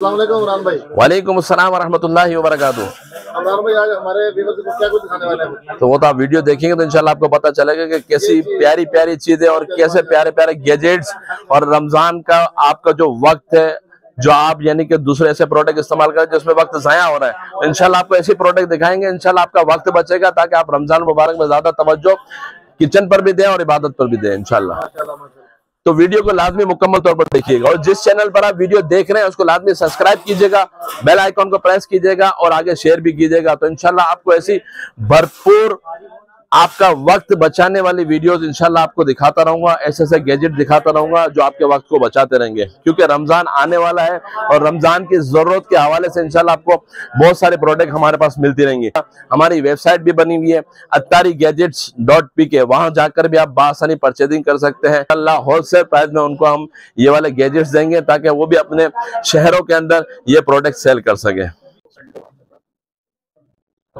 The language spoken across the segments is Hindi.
वालेकुम अस्सलाम वरहमतुल्लाहि वबरकातुहू इमरान भाई आज हमारे व्यूअर्स को क्या कुछ दिखाने वाले हैं? तो वो तो आप वीडियो देखेंगे तो इंशाल्लाह आपको पता चलेगा कि कैसी प्यारी प्यारी चीज़ें और कैसे प्यारे प्यारे गैजेट्स और रमज़ान का आपका जो वक्त है जो आप यानी कि दूसरे ऐसे प्रोडक्ट इस्तेमाल करें जिसमें वक्त जाया हो रहा है। इनशाला आपको ऐसी प्रोडक्ट दिखाएँगे इंशाल्लाह आपका वक्त बचेगा ताकि आप रमज़ान मुबारक में ज़्यादा तवज्जो किचन पर भी दें और इबादत पर भी दें माशाल्लाह। तो वीडियो को लाजमी मुकम्मल तौर पर देखिएगा। और जिस चैनल पर आप वीडियो देख रहे हैं, उसको लाजमी सब्सक्राइब कीजिएगा, बेल आइकॉन को प्रेस कीजिएगा और आगे शेयर भी कीजिएगा। तो इनशाला आपको ऐसी भरपूर आपका वक्त बचाने वाली वीडियोस इंशाल्लाह आपको दिखाता रहूँगा ऐसे ऐसे गैजेट दिखाता रहूँगा, जो आपके वक्त को बचाते रहेंगे। क्योंकि रमज़ान आने वाला है और रमज़ान की ज़रूरत के हवाले से इंशाल्लाह आपको बहुत सारे प्रोडक्ट हमारे पास मिलती रहेंगे। हमारी वेबसाइट भी बनी हुई है अत्तारी गैजेट्स डॉट पी के वहाँ जाकर भी आप बासानी परचेजिंग कर सकते हैं। अल्लाह होलसेल प्राइस में उनको हम ये वाले गैजेट्स देंगे, ताकि वो भी अपने शहरों के अंदर ये प्रोडक्ट सेल कर सके।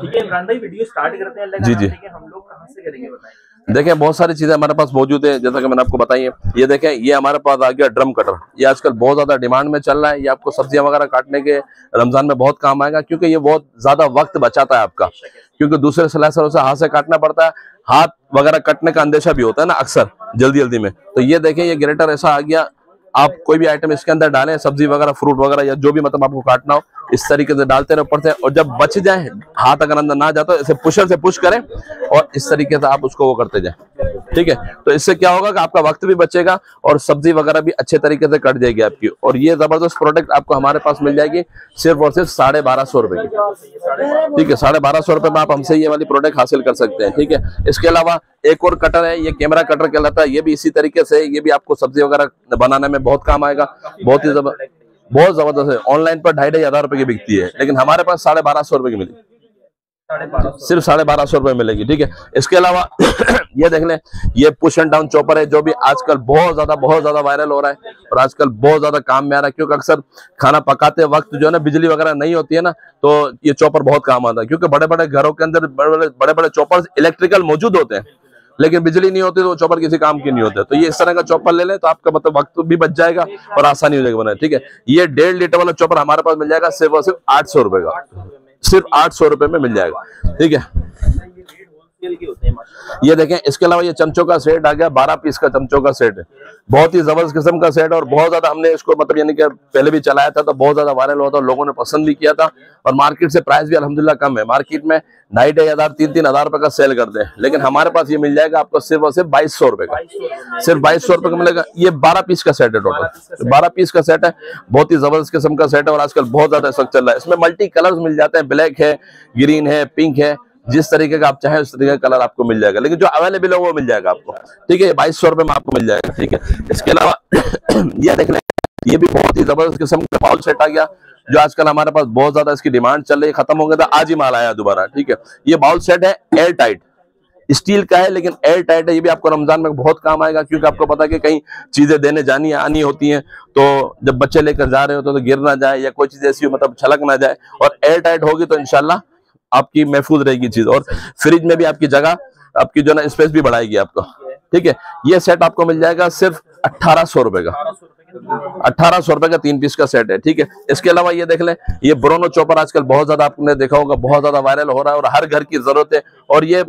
ठीक है इमरान भाई वीडियो स्टार्ट करते हैं जी, जी। हम लोग कहाँ से करेंगे बताएँ? देखें बहुत सारी चीज़ें हमारे पास मौजूद है जैसा कि मैंने आपको बताई है। ये देखें ये हमारे पास आ गया ड्रम कटर ये आजकल बहुत ज़्यादा डिमांड में चल रहा है ये आपको सब्ज़ियाँ वगैरह काटने के रमज़ान में बहुत काम आएगा क्योंकि ये बहुत ज़्यादा वक्त बचाता है आपका। क्योंकि दूसरे स्लाइसरों से हाथ से काटना पड़ता है हाथ वगैरह कटने का अंदेशा भी होता है ना अक्सर जल्दी जल्दी में। तो ये देखें ये ग्रेटर ऐसा आ गया आप कोई भी आइटम इसके अंदर डालें, सब्ज़ी वगैरह फ्रूट वगैरह या जो भी मतलब आपको काटना हो, इस तरीके से डालते रहे ऊपर से और जब बच जाए, हाथ अगर अंदर ना जाता ऐसे पुशर से पुश करें और इस तरीके से आप उसको वो करते जाए। ठीक है? तो इससे क्या होगा कि आपका वक्त भी बचेगा और सब्ज़ी वगैरह भी अच्छे तरीके से कट जाएगी आपकी। और ये ज़बरदस्त प्रोडक्ट आपको हमारे पास मिल जाएगी सिर्फ़ और सिर्फ़ साढ़े बारह सौ रुपए की। ठीक है? साढ़े बारह सौ रुपए में आप हमसे ये वाली प्रोडक्ट हासिल कर सकते हैं। ठीक है? इसके अलावा एक और कटर है, ये कैमरा कटर कहलाता है, ये भी इसी तरीके से, ये भी आपको सब्ज़ी वगैरह बनाने में बहुत काम आएगा, बहुत ही जबर बहुत ज़बरदस्त है। ऑनलाइन पर ढाई ढाई हज़ार रुपए की बिकती है, लेकिन हमारे पास साढ़े बारह सौ रुपए की मिली। सिर्फ़ साढ़े बारह सौ रुपए मिलेगी, ठीक है? इसके अलावा, ये देख लें, ये पुश एंड डाउन चॉपर है, जो भी आजकल बहुत ज़्यादा बहुत ज़्यादा वायरल हो रहा है, और आजकल बहुत ज़्यादा काम में आ रहा है, क्योंकि अक्सर खाना पकाते वक्त जो है ना, बिजली वगैरह नहीं होती है ना तो ये चॉपर बहुत काम आता है, क्योंकि बड़े बड़े घरों के अंदर बड़े बड़े बड़े बड़े चॉपर इलेक्ट्रिकल मौजूद होते हैं। लेकिन बिजली नहीं होती तो चॉपर किसी काम की नहीं होते। तो ये इस तरह का चौपर ले लें तो आपका मतलब वक्त भी बच जाएगा और आसानी हो जाएगी बनाए ठीक है? ये डेढ़ लीटर वाला चौपर हमारे पास मिल जाएगा, सिर्फ़ और सिर्फ़ आठ सौ रुपए का। सिर्फ़ आठ सौ रुपए में मिल जाएगा। ठीक है? ये के होते हैं ये देखें इसके अलावा ये चमचों का सेट आ गया बारह पीस का चमचों का सेट। है बहुत ही ज़बरदस्त किस्म का सेट और बहुत ज़्यादा हमने इसको मतलब यानी कि पहले भी चलाया था तो बहुत ज़्यादा वायरल हुआ था लोगों ने पसंद भी किया था और मार्केट से प्राइस भी अल्हम्दुलिल्लाह कम है। मार्केट में ढाई ढाई हज़ार तीन तीन हज़ार रुपए का सेल करते हैं लेकिन हमारे पास ये मिल जाएगा आपको सिर्फ़ और सिर्फ़ बाईस सौ रुपए का। सिर्फ़ बाईस सौ रुपए का मिलेगा। ये बारह पीस का सेट है टोटल बारह पीस का सेट है। बहुत ही ज़बरदस्त किस्म का सेट है और आजकल बहुत ज़्यादा चल रहा है। इसमें मल्टी कलर मिल जाते हैं। ब्लैक है ग्रीन है पिंक है। जिस तरीके का आप चाहें, उस तरीके का कलर आपको मिल जाएगा। लेकिन जो अवेलेबल है, वो मिल जाएगा आपको। ठीक है बाईस सौ रुपए में आपको मिल जाएगा। ठीक है, इसके अलावा ये देख लें, ये भी बहुत ही ज़बरदस्त किस्म का बाउल सेट आ गया, जो आजकल हमारे पास बहुत ज़्यादा इसकी डिमांड चल रही है, खत्म हो गया था, आज ही माल आया दोबारा। ठीक है, ये बाउल सेट है एयर टाइट स्टील का है, लेकिन एयर टाइट है, ये भी आपको रमज़ान में बहुत काम आएगा, क्योंकि आपको पता है कि कहीं चीज़ें देने जानी, आनी होती हैं तो जब बच्चे लेकर जा रहे होते तो गिर ना जाए, या कोई चीज़ ऐसी हो मतलब छलक ना जाए, और एयर टाइट होगी तो इनशाला आपकी महफूज रहेगी चीज़। और फ्रिज में भी आपकी जगह आपकी जो ना स्पेस भी बढ़ाएगी आपको। ठीक है? ये सेट आपको मिल जाएगा सिर्फ़ अट्ठारह सौ रुपए का। अट्ठारह सौ रुपए का तीन पीस का सेट है ठीक है? इसके अलावा ये देख लें ये ब्रोनो चॉपर आजकल बहुत ज़्यादा आपने देखा होगा बहुत ज़्यादा वायरल हो रहा है और हर घर की ज़रूरत है। और ये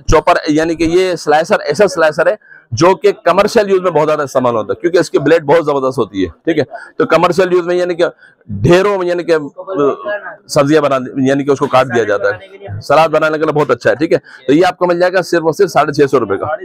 चॉपर यानी कि ये स्लाइसर ऐसा स्लाइसर है जो कि कमर्शियल यूज़ में बहुत ज़्यादा इस्तेमाल होता है क्योंकि इसकी ब्लेड बहुत ज़बरदस्त होती है ठीक है? तो कमर्शियल यूज़ में यानी कि ढेरों में यानी कि सब्ज़ियाँ बना यानी कि उसको काट दिया जाता है। सलाद बनाने के लिए बहुत अच्छा है ठीक है? तो ये आपको मिल जाएगा सिर्फ़ और सिर्फ़ साढ़े छह सौ रुपए का।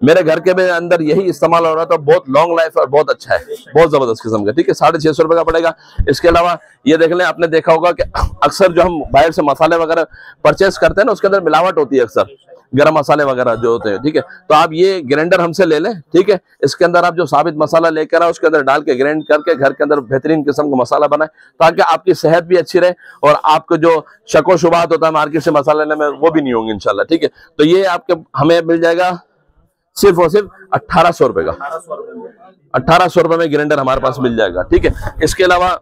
मेरे घर के में अंदर यही इस्तेमाल हो रहा था बहुत लॉन्ग लाइफ और बहुत अच्छा है बहुत ज़बरदस्त किस्म का ठीक है? साढ़े छह सौ रुपए का पड़ेगा। इसके अलावा ये देख लें आपने देखा होगा कि अक्सर जो हम बाहर से मसाले वगैरह परचेस करते हैं ना उसके अंदर मिलावट होती है अक्सर। गरम मसाले वगैरह जो होते हैं, ठीक है? तो आप ये ग्राइंडर हमसे ले लें, ठीक है? इसके अंदर आप जो साबित मसाला लेकर आए उसके अंदर डाल के ग्राइंड करके घर के अंदर बेहतरीन किस्म का मसाला बनाए, ताकि आपकी सेहत भी अच्छी रहे और आपको जो शको शुबात होता है मार्केट से मसाला लेने में, वो भी नहीं होंगे, इंशाल्लाह, ठीक है? तो ये आपके, हमें मिल जाएगा सिर्फ़ और सिर्फ़ अट्ठारह सौ रुपए का। अट्ठारह सौ रुपए में ग्राइंडर हमारे पास मिल जाएगा, ठीक है? इसके अलावा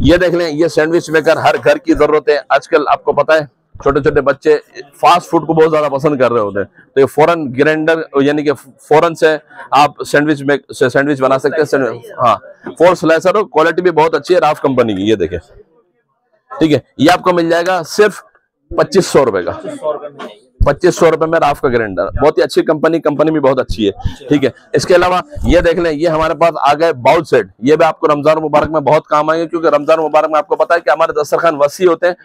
ये देख लें, ये सैंडविच मेकर हर घर की ज़रूरत है। आजकल आपको पता है छोटे छोटे बच्चे फास्ट फ़ूड को बहुत ज़्यादा पसंद कर रहे होते हैं। तो ये फ़ौरन ग्राइंडर यानी कि फ़ौरन से आप सैंडविच में सैंडविच बना सकते हैं हाँ फोर स्लाइसर हो क्वालिटी भी बहुत अच्छी है राफ कंपनी की ये देखे। ठीक है ये आपको मिल जाएगा सिर्फ़ पच्चीस सौ रुपए का। पच्चीस सौ रुपए में राफ का ग्राइंडर। बहुत ही अच्छी कंपनी कंपनी भी बहुत अच्छी है। ठीक है? इसके अलावा ये देख लें ये हमारे पास आ गए बाउल सेट ये भी आपको रमज़ान मुबारक में बहुत काम आएँगे क्योंकि रमज़ान मुबारक में आपको पता है कि हमारे दस्तरखान वसी होते हैं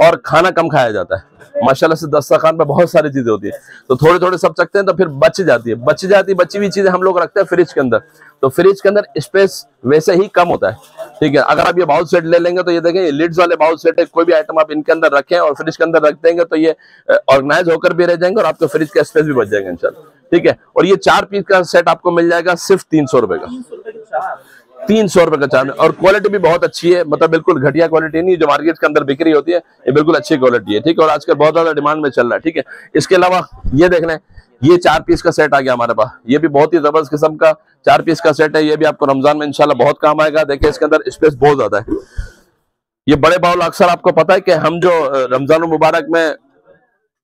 और खाना कम खाया जाता है। माशाल्लाह से दस्तरखान पे बहुत सारी चीज़ें होती है। तो थोड़े थोड़े सब चखते हैं तो फिर बच जाती है। बच जाती बची हुई चीज़ें हम लोग रखते हैं फ्रिज के अंदर। तो फ्रिज के अंदर स्पेस वैसे ही कम होता है। ठीक है, अगर आप ये बाउल सेट ले लेंगे तो ये देखें, ये लिड्स वाले बाउल सेट है, कोई भी आइटम आप इनके अंदर रखें और फ्रिज के अंदर रख देंगे तो ये ऑर्गेनाइज होकर भी रह जाएँगे और आपके फ्रिज का स्पेस भी बच जाएगा इंशाल्लाह ठीक है, और ये चार पीस का सेट आपको मिल जाएगा सिर्फ़ तीन सौ रुपए का। तीन सौ रुपए के चार तीन सौ रुपए का चार्ज और क्वालिटी भी बहुत अच्छी है मतलब बिल्कुल घटिया क्वालिटी नहीं जो मार्केट के अंदर बिक्री होती है, ये बिल्कुल अच्छी क्वालिटी है। ठीक है, और आजकल बहुत ज़्यादा डिमांड में चल रहा है। ठीक है, इसके अलावा ये देख लें ये चार पीस का सेट आ गया हमारे पास। ये भी बहुत ही ज़बरदस्त किस्म का चार पीस का सेट है। ये भी आपको रमज़ान में इंशाल्लाह बहुत काम आएगा। देखिए, इसके अंदर स्पेस बहुत ज़्यादा है। ये बड़े बाउल अक्सर आपको पता है कि हम जो रमज़ान मुबारक में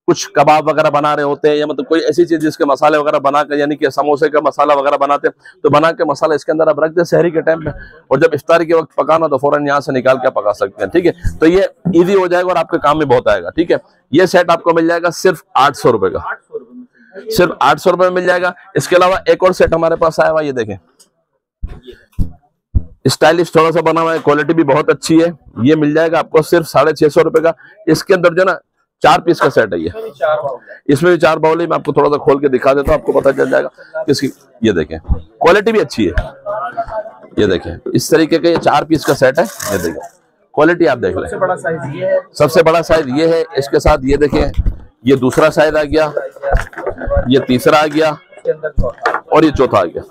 कुछ कबाब वगैरह बना रहे होते हैं या मतलब कोई ऐसी चीज़ जिसके मसाले वगैरह बना कर यानी कि समोसे का मसाला वगैरह बनाते हैं तो बना के मसाला इसके अंदर आप रख दे शहरी के टाइम पे और जब इफ्तारी के वक्त पकाना तो फ़ौरन यहाँ से निकाल के पका सकते हैं, ठीक है? तो ये इजी हो जाएगा और आपके काम में बहुत आएगा, ठीक है? ये सेट आपको मिल जाएगा सिर्फ़ आठ सौ रुपए का। सिर्फ़ आठ सौ रुपए में मिल जाएगा। इसके अलावा एक और सेट हमारे पास आया हुआ ये देखें। स्टाइलिश थोड़ा सा बना हुआ है क्वालिटी भी बहुत अच्छी है। ये मिल जाएगा आपको सिर्फ़ साढ़े छह सौ रुपए का। इसके अंदर जो ना चार पीस का सेट है ये। इसमें भी चार बाउल है। मैं आपको थोड़ा सा खोल के दिखा देता हूँ आपको पता चल जाएगा। इसकी ये देखें। क्वालिटी भी अच्छी है। ये देखें इस तरीके का ये चार पीस का सेट है। ये देखें क्वालिटी आप देख लें सबसे बड़ा साइज़ ये है। सबसे बड़ा साइज़ ये है इसके साथ ये देखें ये दूसरा साइज़ आ गया। ये तीसरा आ गया और ये चौथा आ गया।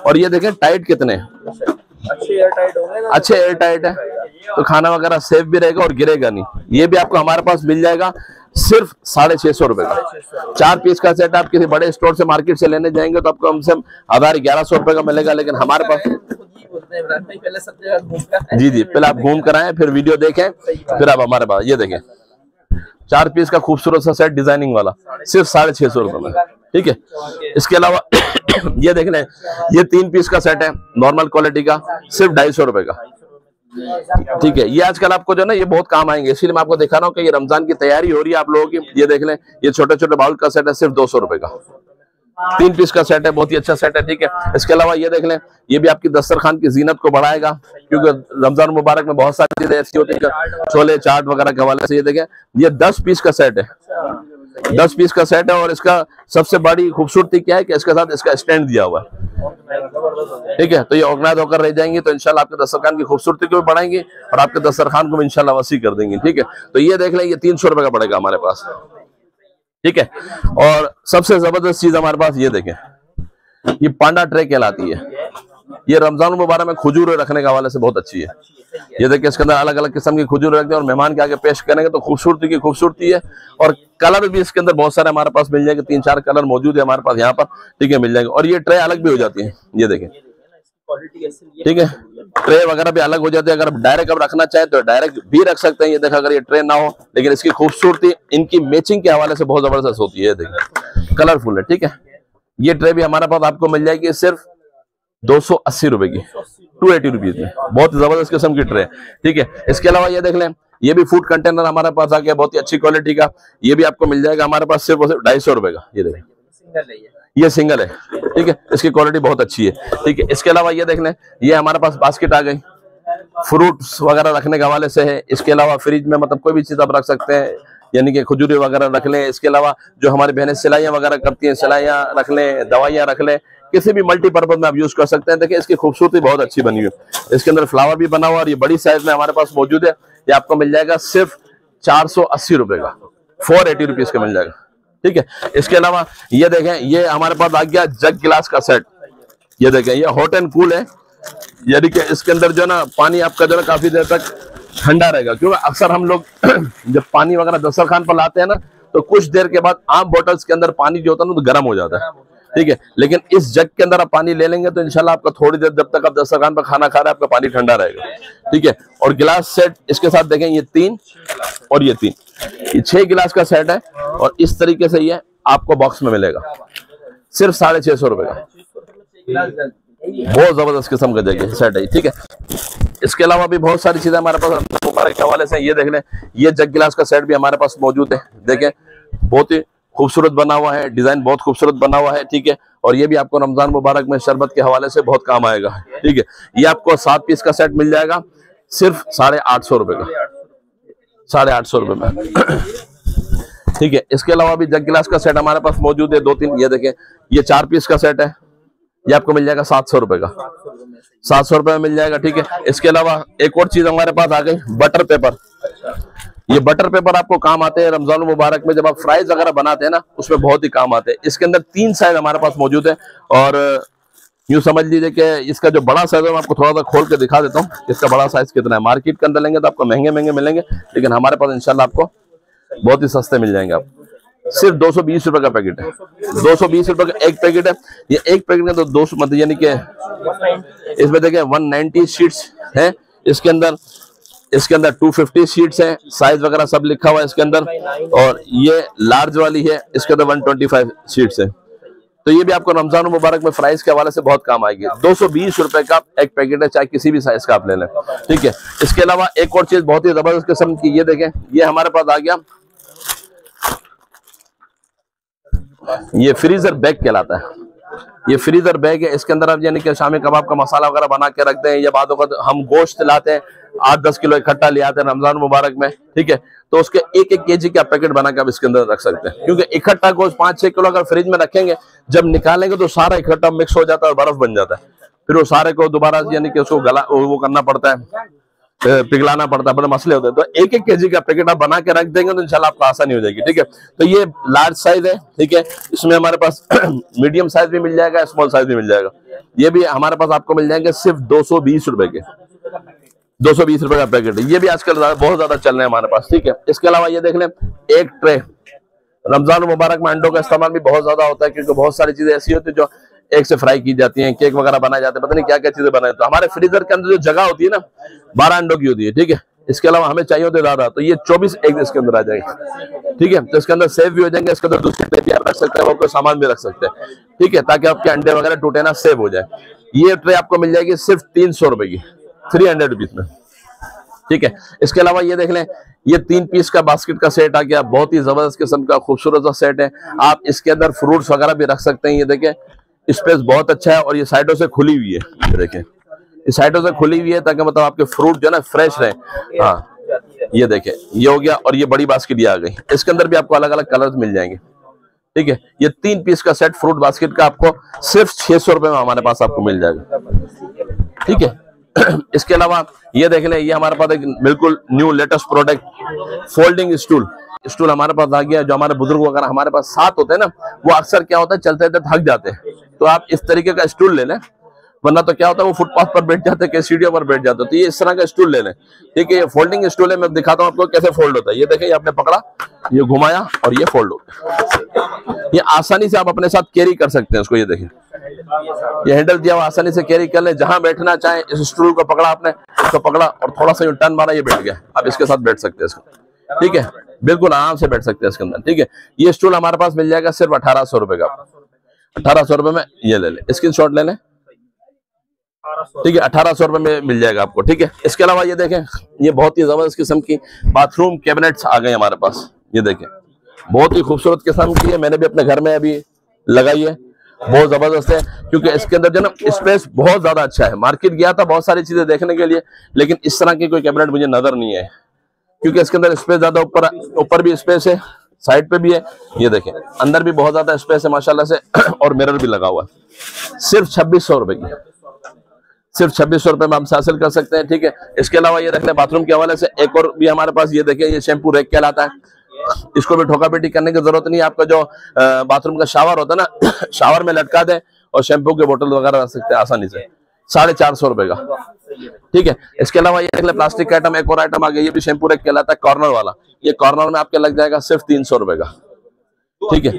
और ये देखें टाइट कितने अच्छे एयर टाइट अच्छे एयर टाइट है। तो खाना वगैरह सेफ़ भी रहेगा और गिरेगा नहीं। ये भी आपको हमारे पास मिल जाएगा सिर्फ़ साढ़े छह सौ रुपए का। चार पीस का सेट आप किसी बड़े स्टोर से मार्केट से लेने जाएँगे तो आपको कम से कम हज़ार ग्यारह सौ रुपए का मिलेगा लेकिन हमारे पास जी जी पहले आप घूम कर आए फिर वीडियो देखें फिर आप हमारे पास ये देखें। चार पीस का खूबसूरत सा सेट डिज़ाइनिंग वाला। सिर्फ़ साढ़े छह सौ रुपए में। ठीक है? इसके अलावा, ये देख लें, ये तीन पीस का सेट है नॉर्मल क्वालिटी का, सिर्फ़ ढाई सौ रुपए का। ठीक है? ये आजकल आपको जो ना, ये बहुत काम आएँगे। इसलिए मैं आपको दिखा रहा हूँ कि ये रमज़ान की तैयारी हो रही है आप लोगों की। ये देख लें, ये छोटे छोटे बाउल का सेट है, सिर्फ़ दो सौ रुपए का। तीन पीस का सेट है बहुत ही अच्छा सेट है ठीक है? इसके अलावा ये देख लें ये भी आपकी दस्तरखान की जीनत को बढ़ाएगा क्योंकि रमज़ान मुबारक में बहुत सारी चीज़ें ऐसी होती है छोले चाट वगैरह के हवाले से ये देखें ये दस पीस का सेट है। दस पीस का सेट है और इसका सबसे बड़ी खूबसूरती क्या है कि इसके साथ इसका स्टैंड दिया हुआ है। ठीक है तो ये ऑर्गेनाइज होकर रह जाएँगी तो इनशाला आपके दस्तरखान की खूबसूरती को भी बढ़ाएँगे और आपके दस्तरखान को भी इनशाला वसी कर देंगे ठीक है? तो ये देख लें ये तीन सौ रुपए का पड़ेगा हमारे पास। ठीक है? और सबसे ज़बरदस्त चीज़ हमारे पास ये देखें, ये पांडा ट्रे कहलाती है। ये रमज़ान मुबारक में खजूर रखने के हवाले से बहुत अच्छी है। ये देखिए, इसके अंदर अलग अलग किस्म की खजूर रखते हैं और मेहमान के आगे पेश करेंगे तो खूबसूरती की खूबसूरती है। और कलर भी इसके अंदर बहुत सारे हमारे पास मिल जाएँगे तीन चार कलर मौजूद है हमारे पास यहाँ पर, ठीक है, मिल जाएँगे। और ये ट्रे अलग भी हो जाती है, ये देखें। ठीक है? ट्रे वगैरह भी अलग हो जाते हैं। अगर आप डायरेक्ट अब रखना चाहें तो डायरेक्ट भी रख सकते हैं। ये देखा, अगर ये ट्रे ना हो, लेकिन इसकी खूबसूरती, इनकी मैचिंग के हवाले से बहुत ज़बरदस्त होती है। देखिए कलरफुल है, ठीक है? ये ट्रे भी हमारे पास आपको मिल जाएगी सिर्फ़ दो सौ अस्सी रुपए की। टू एटी रुपीज़ में बहुत ज़बरदस्त किस्म की ट्रे। ठीक है? इसके अलावा ये देख लें, ये भी फ़ूड कंटेनर हमारे पास आ गया, बहुत ही अच्छी क्वालिटी का। ये भी आपको मिल जाएगा हमारे पास सिर्फ़ और सिर्फ़ ढाई सौ रुपए का। ये देखें। ये सिंगल है, ठीक है? इसकी क्वालिटी बहुत अच्छी है, ठीक है? इसके अलावा ये देख लें ये हमारे पास बास्केट आ गई। फ्रूट्स वगैरह रखने के हवाले से है। इसके अलावा फ्रिज में मतलब कोई भी चीज़ आप रख सकते हैं, यानी कि खजूरी वगैरह रख लें। इसके अलावा जो हमारी बहनें सिलाइयाँ वगैरह करती हैं, सिलाइयाँ रख लें, दवाइयाँ रख लें, किसी भी मल्टीपर्पज में आप यूज़ कर सकते हैं। देखिए, इसकी खूबसूरती बहुत अच्छी बनी हुई है। इसके अंदर फ्लावर भी बना हुआ और ये बड़ी साइज़ में हमारे पास मौजूद है। ये आपको मिल जाएगा सिर्फ़ चार सौ अस्सी रुपए का। फोर एटी रुपीज़ का मिल जाएगा। ठीक है? इसके अलावा ये देखें, ये हमारे पास आ गया जग गिलास का सेट। ये देखें, ये हॉट एंड कूल है। यानी कि इसके अंदर जो है ना, पानी आपका जो है काफ़ी देर तक ठंडा रहेगा। क्योंकि अक्सर हम लोग जब पानी वगैरह दस्तरखान पर लाते हैं ना तो कुछ देर के बाद आम बोटल्स के अंदर पानी जो होता है ना तो गर्म हो जाता है। ठीक है? लेकिन इस जग के अंदर आप पानी ले लेंगे तो इनशाला आपका थोड़ी देर जब तक आप दस्तरखान पर खाना खा रहे हैं, आपका पानी ठंडा रहेगा। ठीक है? और गिलास सेट इसके साथ देखें, ये तीन और ये तीन। ये छह गिलास का सेट है और इस तरीके से ये आपको बॉक्स में मिलेगा। सिर्फ़ साढ़े छह सौ रुपए का। बहुत ज़बरदस्त किस्म का जगह सेट है ठीक है? इसके अलावा भी बहुत सारी चीज़ें हमारे पास मुबारक के हवाले से ये देख लें, ये जग गिलास का सेट भी हमारे पास मौजूद है। देखें, बहुत ही खूबसूरत बना हुआ है डिज़ाइन बहुत खूबसूरत बना हुआ है, ठीक है? और ये भी आपको रमज़ान मुबारक में शरबत के हवाले से बहुत काम आएगा, ठीक है? ये आपको सात पीस का सेट मिल जाएगा, सिर्फ़ साढ़े आठ सौ रुपए का। साढ़े आठ सौ रुपए में। ठीक है, इसके अलावा भी जग गिलास का सेट हमारे पास मौजूद है दो तीन ये देखें, ये चार पीस का सेट है, ये आपको मिल जाएगा सात सौ रुपए का। सात सौ रुपए में मिल जाएगा, ठीक है। इसके अलावा एक और चीज़ हमारे पास आ गई बटर पेपर ये बटर पेपर आपको काम आते हैं रमज़ान मुबारक में, जब आप फ्राइज वगैरह बनाते हैं ना, उसमें बहुत ही काम आते हैं। इसके अंदर तीन साइज़ हमारे पास मौजूद है और यूँ समझ लीजिए कि इसका जो बड़ा साइज़ है, मैं आपको थोड़ा सा खोल के दिखा देता हूँ। इसका बड़ा साइज़ कितना है? मार्केट के अंदर लेंगे तो आपको महँगे महँगे मिलेंगे, लेकिन हमारे पास इंशाल्लाह आपको बहुत ही सस्ते मिल जाएँगे आप। सिर्फ़ दो सौ बीस रुपए का पैकेट है। दो सौ बीस रुपए का एक पैकेट है। ये एक पैकेट में तो दो सौ मतलब यानी कि इसमें देखिए 190 शीट्स है। इसके अंदर इसके अंदर 250 शीट्स हैं। साइज़ वगैरह सब लिखा हुआ है इसके अंदर। और ये लार्ज वाली है, इसके अंदर 125 शीट्स है। तो ये भी आपको रमज़ान मुबारक में प्राइस के हवाले से बहुत काम आएगी। दो सौ बीस रुपए का एक पैकेट है चाहे किसी भी साइज़ का आप ले लें। ठीक है? इसके अलावा एक और चीज़ बहुत ही ज़बरदस्त किस्म की ये देखें ये हमारे पास आ गया। ये फ्रीजर बैग कहलाता है। ये फ्रीजर बैग है, इसके अंदर आप यानी कि शामी कबाब का मसाला वगैरह बना के रखते हैं, या बाद वक्त हम गोश्त लाते हैं आठ दस किलो इकट्ठा ले आते हैं रमज़ान मुबारक में, ठीक है? तो उसके एक एक केजी का पैकेट बना के आप इसके अंदर रख सकते हैं। क्योंकि इकट्ठा गोश्त पाँच छह किलो अगर फ्रिज में रखेंगे, जब निकालेंगे तो सारा इकट्ठा मिक्स हो जाता है और बर्फ़ बन जाता है। फिर वो सारे को दोबारा यानी कि उसको गला वो करना पड़ता है। पिघलाना पड़ता है, बड़े मसले होते हैं। तो एक एक केजी का पैकेट आप बना के रख देंगे तो इंशाल्लाह आपको आसानी हो जाएगी, ठीक है? तो ये लार्ज साइज़ है, ठीक है? इसमें हमारे पास मीडियम साइज़ भी मिल जाएगा स्मॉल साइज़ भी मिल जाएगा। ये भी हमारे पास आपको मिल जाएँगे सिर्फ़ दो सौ बीस रुपए के। दो सौ बीस रुपए का पैकेट ये भी आजकल बहुत ज़्यादा चल रहे हैं हमारे पास, ठीक है? इसके अलावा ये देख लें, एक ट्रे। रमज़ान मुबारक में अंडों का इस्तेमाल भी बहुत ज़्यादा होता है, क्योंकि बहुत सारी चीज़ें ऐसी होती है जो एक से फ्राई की जाती हैं केक वगैरह बनाए जाते हैं, पता नहीं क्या क्या चीज़ें बनाए। तो हमारे फ्रीजर के अंदर जो जगह होती है ना बारह अंडों की होती है, ठीक है? इसके अलावा हमें चाहिए होते ज़्यादा तो ये चौबीस एग इसके अंदर आ जाएगी, ठीक है? तो इसके अंदर सेव भी हो जाएँगे, इसके अंदर दूसरे ट्रे भी आप रख सकते हैं कोई सामान भी रख सकते हैं, ठीक है? ताकि आपके अंडे वगैरह टूटे ना सेव हो जाए। ये ट्रे आपको मिल जाएगी सिर्फ़ तीन सौ रुपए की थ्री हंड्रेड रुपीज़ में, ठीक है? इसके अलावा ये देख लें, ये तीन पीस का बास्केट का सेट आ गया, बहुत ही ज़बरदस्त किस्म का, खूबसूरत सा सेट है। आप इसके अंदर फ्रूट्स वगैरह भी रख सकते हैं, ये देखें। स्पेस बहुत अच्छा है और ये साइडों से खुली हुई है। देखें इस साइडों से खुली हुई है ताकि मतलब आपके फ्रूट जो है ना फ्रेश रहे। हाँ ये देखें ये हो गया और ये बड़ी बास्केट ये आ गई। इसके अंदर भी आपको अलग अलग कलर्स मिल जाएँगे। ठीक है, ये तीन पीस का सेट फ्रूट बास्केट का आपको सिर्फ़ छह सौ रुपए में हमारे पास आपको मिल जाएगा। ठीक है, इसके अलावा ये देख लें, ये हमारे पास एक बिल्कुल new latest product folding stool stool हमारे पास आ गया, जो हमारे बुज़ुर्ग वगैरह हमारे पास साथ होते हैं ना, वो अक्सर क्या होता है, चलते चलते थक जाते हैं। तो आप इस तरीके का स्टूल ले लें, वरना तो क्या होता है, वो फुटपाथ पर बैठ जाते हैं सीढ़ियों पर बैठ जाते तो ये इस तरह का स्टूल ले लें। ठीक है, ये फोल्डिंग स्टूल है, मैं दिखाता हूँ आपको कैसे फोल्ड होता है। ये देखें आपने पकड़ा, ये घुमाया और ये फोल्ड हो गया। ये आसानी से आप अपने साथ कैरी कर सकते हैं उसको ये देखें ये हैंडल दिया आसानी से कैरी कर ले। जहाँ बैठना चाहे, इस स्टूल को पकड़ा आपने, इसको पकड़ा और थोड़ा सा टर्न मारा, ये बैठ गया। आप इसके साथ बैठ सकते हैं इसको। ठीक है? बिल्कुल आराम से बैठ सकते हैं इसके अंदर, ठीक है? ये स्टूल हमारे पास मिल जाएगा सिर्फ़ अठारह सौ रुपए का। अठारह सौ रुपए में ये ले ले। स्क्रीन शॉट ले लें। ठीक है, अठारह सौ रुपए में मिल जाएगा आपको, ठीक है? इसके अलावा ये देखें, ये बहुत ही ज़बरदस्त किस्म की बाथरूम कैबिनेट्स आ गए हमारे पास। ये देखें, बहुत ही खूबसूरत किस्म की है, मैंने भी अपने घर में अभी लगाई है। बहुत ज़बरदस्त है, क्योंकि इसके अंदर जो ना स्पेस बहुत ज़्यादा अच्छा है। मार्केट गया था बहुत सारी चीज़ें देखने के लिए, लेकिन इस तरह की कोई कैबिनेट मुझे नज़र नहीं है क्योंकि इसके अंदर स्पेस ज़्यादा ऊपर ऊपर भी स्पेस है साइड पे भी है। ये देखें, अंदर भी बहुत ज़्यादा स्पेस है, माशाल्लाह से, और मिरर भी लगा हुआ है। सिर्फ़ छब्बीस सौ रुपए की सिर्फ़ छब्बीस सौ रुपए में हम हासिल कर सकते हैं, ठीक है? इसके अलावा ये रखने बाथरूम के हवाले से। एक और भी हमारे पास, ये देखें, ये शैम्पू रेक कहलाता है। इसको भी ठोका पेटी करने की ज़रूरत नहीं आपका जो बाथरूम का शावर होता है ना शावर में लटका दे और शैम्पू के बोतल वगैरह रख सकते हैं आसानी से। साढ़े चार सौ रुपए का। ठीक है? इसके अलावा ये देख ले प्लास्टिक का आइटम एक और आइटम आ गया ये भी शैम्पू रेक कहलाता है कॉर्नर वाला। ये कॉर्नर में आपके लग जाएगा सिर्फ़ तीन सौ रुपए का। ठीक है?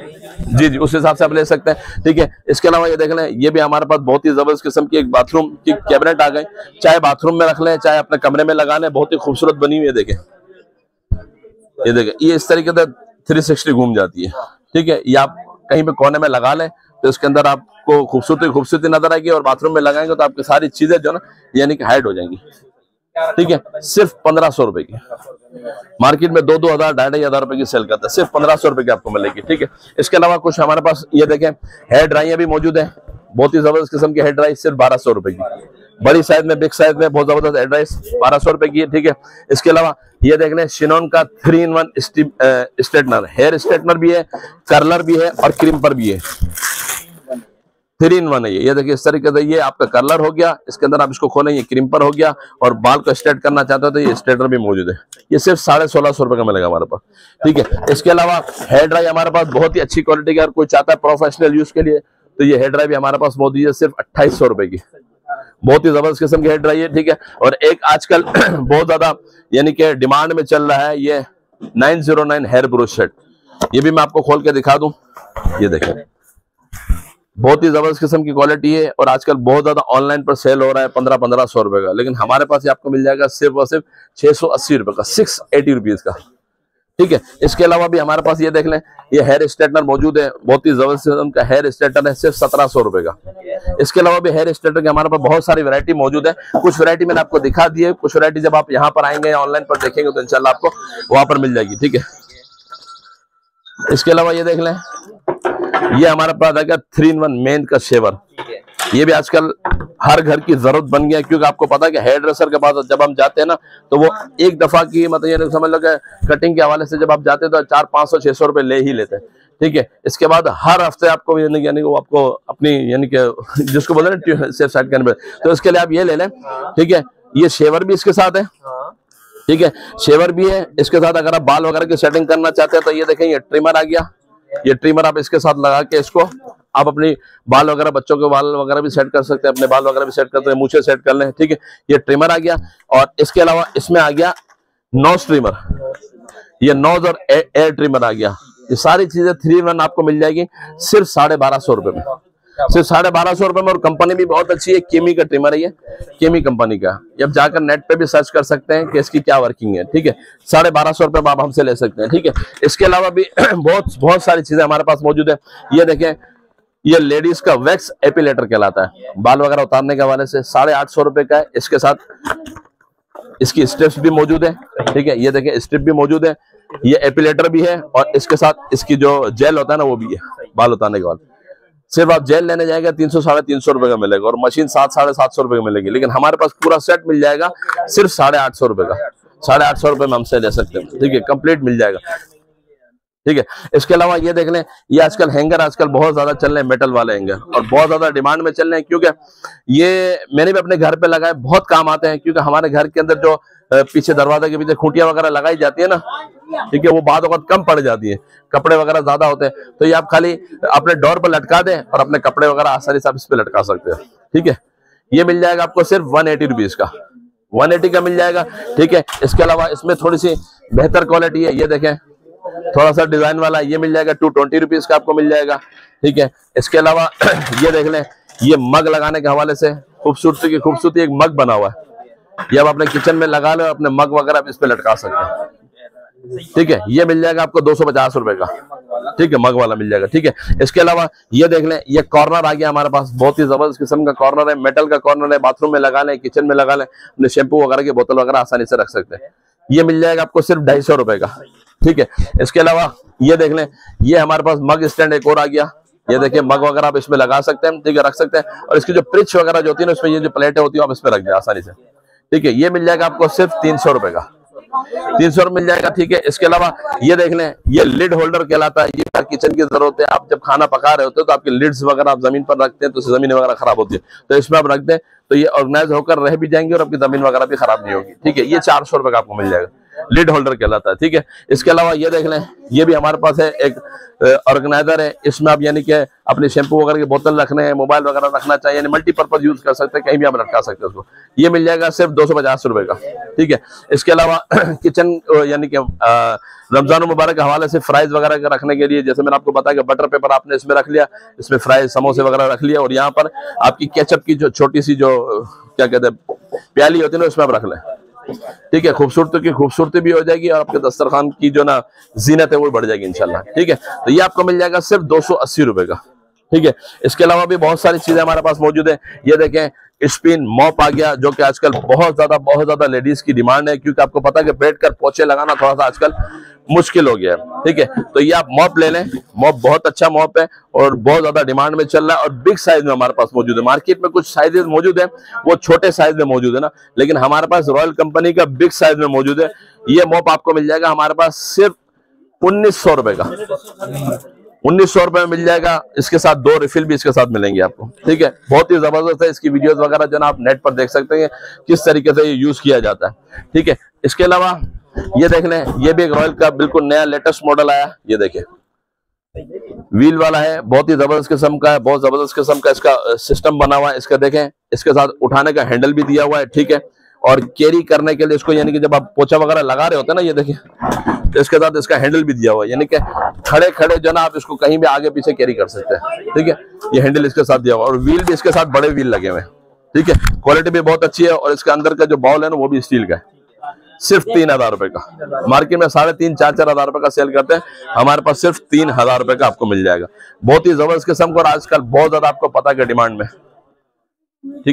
जी जी, उस हिसाब से आप ले सकते हैं। ठीक है, इसके अलावा ये देख लें, ये भी हमारे पास बहुत ही ज़बरदस्त किस्म की एक बाथरूम की कैबिनेट आ गई। चाहे बाथरूम में रख लें, चाहे अपने कमरे में लगा लें, बहुत ही खूबसूरत बनी हुई है, देखें। ये देखें, ये इस तरीके से थ्री सिक्सटी घूम जाती है। ठीक है, ये आप कहीं पे कोने में लगा लें तो इसके अंदर आपको खूबसूरती खूबसूरती नज़र आएगी और बाथरूम में लगाएँगे तो आपकी सारी चीज़ें जो ना, यानी कि हाइड हो जाएँगी। ठीक है? सिर्फ़ पंद्रह सौ रुपए की। मार्केट में दो दो हज़ार ढाई ढाई हज़ार रुपए की सेल करता है। सिर्फ़ पंद्रह सौ रुपए की आपको मिलेगी, ठीक है? इसके अलावा कुछ हमारे पास, ये देखें हेयर ड्राइया भी मौजूद है। बहुत ही ज़बरदस्त किस्म की हेयर ड्राई सिर्फ़ बारह सौ रुपए की। बड़ी साइज़ में बिग साइज़ में बहुत ज़बरदस्त ड्राई बारह सौ रुपए की है, ठीक है। इसके अलावा ये देख लें शिनोन का three in one straightener hair straightener भी है कर्लर भी है और क्रीम्पर भी है। थ्री इन वन है ये। देखिए, इस तरीके से ये आपका कर्लर हो गया, इसके अंदर आप इसको खोलें ये क्रीम्पर हो गया और बाल को स्ट्रेट करना चाहते हो तो ये स्ट्रेटर भी मौजूद है। ये सिर्फ़ साढ़े सोलह सौ रुपए का मिलेगा हमारे पास, ठीक है। इसके अलावा हेयर ड्राई हमारे पास बहुत ही अच्छी क्वालिटी का कोई चाहता है प्रोफेशनल यूज़ के लिए तो ये हेयर ड्राई भी हमारे पास मौजूद है, सिर्फ़ अट्ठाईस रुपए की। बहुत ही ज़बरदस्त किस्म की हेयर ड्राई है, ठीक है? और एक आजकल बहुत ज़्यादा, यानी कि डिमांड में चल रहा है ये 909 हेयर ब्रश सेट ये भी मैं आपको खोल के दिखा दूँ। ये देखें। बहुत ही ज़बरदस्त किस्म की क्वालिटी है और आजकल बहुत ज़्यादा ऑनलाइन पर सेल हो रहा है पंद्रह पंद्रह सौ रुपए का। लेकिन हमारे पास ये आपको मिल जाएगा सिर्फ़ और सिर्फ़ छह सौ अस्सी रुपए का सिक्स एटी रुपीज़ का। ठीक है? इसके अलावा भी हमारे पास ये देख लें, ये हेयर स्ट्रेटनर मौजूद है, बहुत ही ज़बरदस्त किस्म का हेयर स्ट्रेटनर है, सिर्फ़ सत्रह सौ रुपए का। इसके अलावा भी हेयर स्ट्रेटनर के हमारे पास बहुत सारी वैरायटी मौजूद है। कुछ वैरायटी मैंने आपको दिखा दी है, कुछ वैरायटी जब आप यहाँ पर आएँगे ऑनलाइन पर देखेंगे तो इनशाला आपको वहाँ पर मिल जाएगी, ठीक है? इसके अलावा ये देख लें, ये हमारे पास आएगा थ्री इन वन मेन का शेवर ये भी आजकल हर घर की ज़रूरत बन गया क्योंकि आपको पता है कि हेयर ड्रेसर के पास जब हम जाते हैं ना तो वो एक दफ़ा की मतलब ये समझ लो कि कटिंग के हवाले से जब आप जाते हैं तो चार पाँच सौ, छह सौ रुपए ले ही लेते हैं। ठीक है? इसके बाद हर हफ़्ते आपको यानी यानी वो आपको अपनी, यानी कि जिसको बोले ना सेफ़ साइड करने पे। तो इसके लिए आप ये ले लें, ठीक है? ये शेवर भी इसके साथ हाँ। ठीक है? शेवर भी है, इसके साथ अगर आप बाल वगैरह की सेटिंग करना चाहते हैं तो ये देखें, ये ट्रिमर आ गया। ये ट्रिमर आप इसके साथ लगा के इसको आप अपनी बाल वगैरह, बच्चों के बाल वगैरह भी सेट कर सकते हैं, अपने बाल वगैरह भी सेट करते हैं मुझे सेट कर लें, ठीक है? ये ट्रिमर आ गया और इसके अलावा इसमें आ गया नोज़ ट्रिमर। ये नोज़ और एयर ट्रिमर आ गया। ये सारी चीज़ें थ्री वन आपको मिल जाएगी सिर्फ़ साढ़े बारह सौ रुपए में। सिर्फ़ साढ़े बारह सौ रुपए में और कंपनी भी बहुत अच्छी है, केमी का ट्रिमर है केमी कंपनी का। ये जाकर नेट पे भी सर्च कर सकते हैं कि इसकी क्या वर्किंग है, ठीक है? साढ़े बारह सौ रुपए में आप हमसे ले सकते हैं, ठीक है? इसके अलावा भी बहुत बहुत सारी चीज़ें हमारे पास मौजूद है। ये देखें, ये लेडीज़ का वैक्स एपिलेटर कहलाता है। बाल वगैरह उतारने के हवाले से साढ़े आठ सौ रुपए का है। इसके साथ इसकी स्ट्रिप्स भी मौजूद है, ठीक है? ये देखें स्ट्रिप भी मौजूद है। ये एपिलेटर भी है और इसके साथ इसकी जो जेल होता है ना, वो भी है, बाल उतारने के बाद सिर्फ़ आप जेल लेने जाएँगे, तीन सौ, साढ़े तीन सौ रुपए का मिलेगा और मशीन सात, साढ़े सात सौ रुपए की मिलेगी। लेकिन हमारे पास पूरा सेट मिल जाएगा, सिर्फ़ साढ़े आठ सौ रुपए का। साढ़े आठ सौ रुपए में हमसे ले सकते हैं। ठीक है कंप्लीट मिल जाएगा। ठीक है, इसके अलावा ये देख लें, ये आजकल हैंगर आजकल बहुत ज़्यादा चल रहे हैं मेटल वाले हैंगर और बहुत ज़्यादा डिमांड में चल रहे हैं, क्योंकि ये मैंने भी अपने घर पे लगाए, बहुत काम आते हैं, क्योंकि हमारे घर के अंदर जो पीछे दरवाजे के पीछे खूंटियाँ वगैरह लगाई जाती है ना? ठीक है, वो बाद वक्त कम पड़ जाती है। कपड़े वगैरह ज़्यादा होते हैं। तो ये आप खाली अपने डोर पर लटका दें और अपने कपड़े वगैरह आसानी से आप इस पर लटका सकते हैं। ठीक है? ये मिल जाएगा आपको सिर्फ़ वन एटी रुपीज़ का। वन एटी का मिल जाएगा। ठीक है? इसके अलावा इसमें थोड़ी सी बेहतर क्वालिटी है। ये देखें थोड़ा सा डिज़ाइन वाला ये मिल जाएगा टू ट्वेंटी रुपीज़ का आपको मिल जाएगा। ठीक है? इसके अलावा ये देख लें, ये मग लगाने के हवाले से खूबसूरती की खूबसूरती एक मग बना हुआ है। ये आप अपने किचन में लगा लो, अपने मग वगैरह आप इस पर लटका सकते हैं। ठीक है? ये मिल जाएगा आपको दो सौ पचास रुपए का। ठीक है? मग वाला मिल जाएगा। ठीक है? इसके अलावा ये देख लें, ये कॉर्नर आ गया हमारे पास, बहुत ही ज़बरदस्त किस्म का कॉर्नर है मेटल का कॉर्नर है बाथरूम में लगा लें किचन में लगा लें, अपने शैम्पू वगैरह की बोतल वगैरह आसानी से रख सकते हैं। ये मिल जाएगा आपको सिर्फ़ ढाई सौ रुपए का। ठीक है? इसके अलावा ये देख लें, ये हमारे पास मग स्टैंड एक और आ गया। ये देखिए मग वगैरह आप इसमें लगा सकते हैं, ठीक है, रख सकते हैं। और इसकी जो प्रिच वगैरह जो होती है ना, उसमें ये जो प्लेटें होती है, आप इस पे रख दें आसानी से। ठीक है, ये मिल जाएगा आपको सिर्फ़ तीन सौ रुपए का। तीन सौ मिल जाएगा, ठीक है। इसके अलावा ये देख लें, ये लिड होल्डर कहलाता है, ये किचन की ज़रूरत है। आप जब खाना पका रहे होते हो तो आपके लिड्स वगैरह आप ज़मीन पर रखते हैं तो ज़मीन वगैरह खराब होती है। तो इसमें आप रख दें तो ये ऑर्गेनाइज होकर रह भी जाएँगे और आपकी ज़मीन वगैरह भी खराब नहीं होगी। ठीक है, ये चार सौ रुपए का आपको मिल जाएगा। लिड होल्डर कहलाता है, ठीक है? इसके अलावा ये देख लें, ये भी हमारे पास है, एक ऑर्गेनाइजर है। इसमें आप यानी कि अपने शैम्पू वगैरह की बोतल रखने हैं मोबाइल वगैरह रखना चाहिए, यानी मल्टीपर्पज यूज़ कर सकते हैं, कहीं भी आप रखा सकते हैं उसको। ये मिल जाएगा सिर्फ़ दो सौ पचास रुपए का, ठीक है? इसके अलावा किचन यानी कि रमज़ान मुबारक के हवाले से फ्राइज वगैरह रखने के लिए, जैसे मैंने आपको बताया कि बटर पेपर आपने इसमें रख लिया, इसमें फ्राइज समोसे वगैरह रख लिया और यहाँ पर आपकी केचप की जो छोटी सी जो क्या कहते हैं, प्याली होती है ना, उसमें आप रख लें। ठीक है, खूबसूरती की खूबसूरती भी हो जाएगी और आपके दस्तरखान की जो ना जीनत है वो बढ़ जाएगी इनशाला ठीक है तो ये आपको मिल जाएगा सिर्फ़ दो सौ अस्सी रुपए का। ठीक है, इसके अलावा भी बहुत सारी चीज़ें हमारे पास मौजूद है। ये देखें स्पिन, मॉप आ गया, जो कि आजकल बहुत ज़्यादा बहुत ज़्यादा लेडीज़ की डिमांड है, क्योंकि आपको पता है कि बैठ कर पोछे लगाना थोड़ा सा आजकल मुश्किल हो गया है, ठीक है? तो ये आप मॉप ले लें। मॉप बहुत अच्छा मॉप है और बहुत ज़्यादा डिमांड में चल रहा है और बिग साइज़ में हमारे पास मौजूद है। मार्केट में कुछ साइजेस मौजूद है, वो छोटे साइज़ में मौजूद है ना, लेकिन हमारे पास रॉयल कंपनी का बिग साइज़ में मौजूद है। ये मॉप आपको मिल जाएगा हमारे पास सिर्फ़ उन्नीस सौ रुपए का। उन्नीस सौ रुपए में मिल जाएगा। इसके साथ दो रिफिल भी इसके साथ मिलेंगे आपको। ठीक है? बहुत ही ज़बरदस्त है। इसकी वीडियोस वगैरह जो ना आप नेट पर देख सकते हैं किस तरीके से ये यूज़ किया जाता है। ठीक है? इसके अलावा ये देख लें, ये भी एक रॉयल का बिल्कुल नया लेटेस्ट मॉडल आया। ये देखे व्हील वाला है। बहुत ही ज़बरदस्त किस्म का है। बहुत ज़बरदस्त किस्म का इसका सिस्टम बना हुआ है। इसका देखें। इसके साथ उठाने का हैंडल भी दिया हुआ है। ठीक है? और कैरी करने के लिए इसको यानी कि जब आप पोछा वगैरह लगा रहे होते हैं ना, ये देखिए तो इसके साथ इसका हैंडल भी दिया हुआ है। यानी कि खड़े खड़े जो ना आप इसको कहीं भी आगे पीछे कैरी कर सकते हैं। ठीक है? ये हैंडल इसके साथ दिया हुआ और व्हील भी इसके साथ बड़े व्हील लगे हुए हैं। ठीक है? क्वालिटी भी बहुत अच्छी है और इसके अंदर का जो बॉल है ना, वो भी स्टील का है। सिर्फ़ तीन हज़ार रुपए का। मार्केट में साढ़े तीन, चार चार हज़ार रुपए का सेल करते हैं। हमारे पास सिर्फ़ तीन हज़ार रुपए का आपको मिल जाएगा। बहुत ही ज़बरदस्त किस्म का और आजकल बहुत ज़्यादा आपको पता है डिमांड में। ठीक